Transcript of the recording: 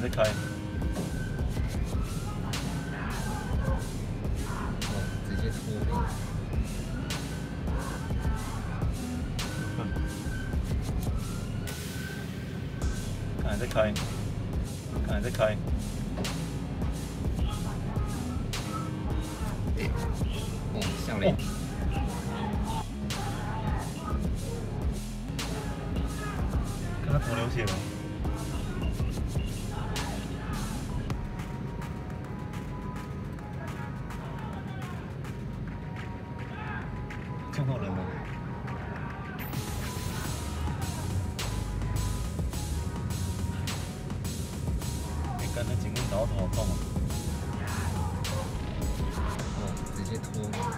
在开，哦，直接脱离。看还在开，看还在开，哦，项链。看他头流血了。送好了没？你干了几个核桃棒啊？哦，直接脱。